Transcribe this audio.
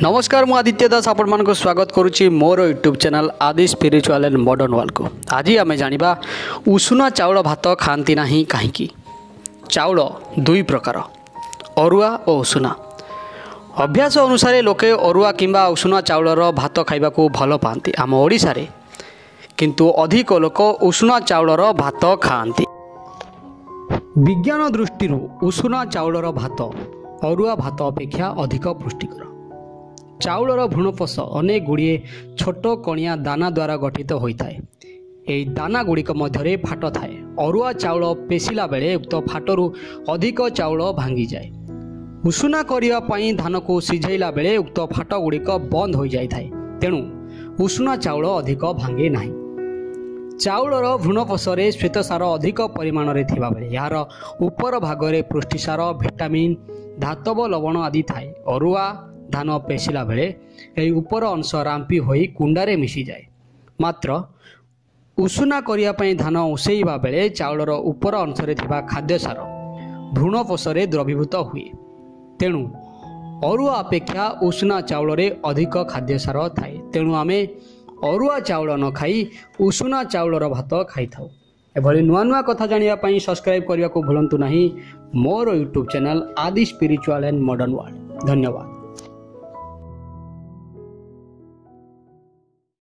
ନମସ୍କାର ମୁଁ ଆଦିତ୍ୟ ଦାସ ଆପଣମାନଙ୍କୁ ସ୍ୱାଗତ କରୁଛି ମୋର YouTube channel Adi spiritual and modern ୱାର୍ଲଡ଼କୁ ଆଜି ଆମେ ଜାଣିବା ଉଷୁନା ଚାଉଳ ଭାତ ଖାଆନ୍ତି ନାହିଁ କାହିଁକି? ଚାଉଳ ଦୁଇ ପ୍ରକାର ଅରୁଆ ଓ ଉଷୁନା। ଅଭ୍ୟାସ ଅନୁସାରେ ଲୋକେ ଅରୁଆ କିମ୍ବା ଉଷୁନା ଚାଉଳର ଭାତ ଖାଇବାକୁ ଭଲ ପାଆନ୍ତି ଆମ ଓଡ଼ିଶାରେ। କିନ୍ତୁ ଅଧିକ ଲୋକ ଉଷୁନା ଚାଉଳର ଭାତ ଖାଆନ୍ତି। ବିଜ୍ଞାନ ଦୃଷ୍ଟିରୁ ଉଷୁନା ଚାଉଳର ଭାତ ଅରୁଆ ଭାତ ଅପେକ୍ଷା ଅଧିକ ପୁଷ୍ଟିକର। ଚାଉଳର ଭ୍ରୂଣପୋଷ ଅନେକ ଗୁଡ଼ିଏ ଛୋଟ କଣିଆ ଦାନା ଦ୍ୱାରା ଗଠିତ ହୋଇଥାଏ। ଏହି ଦାନା ଗୁଡ଼ିକ ମଧ୍ୟରେ ଫାଟ ଥାଏ। ଅରୁଆ ଚାଉଳ ପେଷିଲା ବେଳେ ଉକ୍ତ ଫାଟରୁ ଅଧିକ ଚାଉଳ ଭାଙ୍ଗିଯାଏ। ଉଷୁନା କରିବା ପାଇଁ ଧାନକୁ ସିଝାଇଲା ବେଳେ ଉକ୍ତ ଫାଟ ଗୁଡ଼ିକ ବନ୍ଦ ହୋଇଯାଇଥାଏ। ତେଣୁ ଉଷୁନା ଚାଉଳ ଅଧିକ ଭାଙ୍ଗେ ନାହିଁ। ଚାଉଳର ଭ୍ରୂଣପୋଷରେ ଶ୍ୱେତସାର ଅଧିକ ପରିମାଣରେ ଥିବାବେଳେ ଏହାର ଉପର ଭାଗରେ ପୃଷ୍ଟିସାର ଭିଟାମିନ୍ ଧାତବ ଲବଣ ଆଦି ଥାଏ। ଅରୁଆ ଧାନ ପେଷିଲା ବେଳେ ଏହି ଉପର ଅଂଶ ରାମ୍ପି ହୋଇ କୁଣ୍ଡାରେ ମିଶିଯାଏ। ମାତ୍ର ଉଷୁନା କରିବା ପାଇଁ ଧାନ ଉଷେଇବା ବେଳେ ଚାଉଳର ଉପର ଅଂଶରେ ଥିବା ଖାଦ୍ୟସାର ଭ୍ରୂଣପୋଷରେ ଦ୍ରବୀଭୂତ ହୁଏ। ତେଣୁ ଅରୁଆ ଅପେକ୍ଷା ଉଷୁନା ଚାଉଳରେ ଅଧିକ ଖାଦ୍ୟସାର ଥାଏ। ତେଣୁ ଆମେ ଅରୁଆ ଚାଉଳ ନ ଖାଇ ଉଷୁନା ଚାଉଳର ଭାତ ଖାଇଥାଉ। ଏଭଳି ନୂଆ ନୂଆ କଥା ଜାଣିବା ପାଇଁ ସବସ୍କ୍ରାଇବ୍ କରିବାକୁ ଭୁଲନ୍ତୁ ନାହିଁ। ମୋର YouTube channel Adi spiritual and modern world ଧନ୍ୟବାଦ।